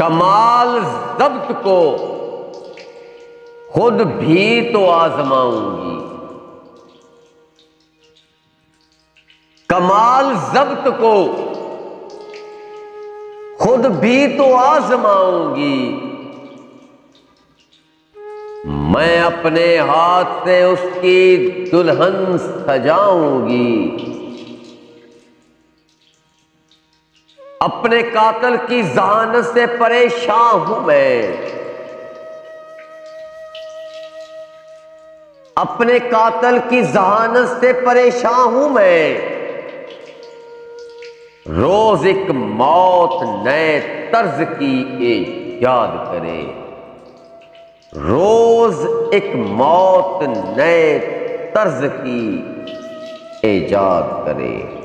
कमाल जब्त को खुद भी तो आजमाऊँगी। कमाल जब्त को खुद भी तो आजमाऊँगी। मैं अपने हाथ से उसकी दुल्हन सजाऊँगी। अपने कातल की जहानत से परेशान हूँ मैं। अपने कातल की जहानत से परेशान हूँ मैं। रोज एक मौत नए तर्ज की याद करे। रोज एक मौत नए तर्ज की ईजाद करे।